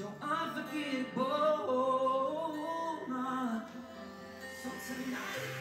You're unforgettable. So tonight.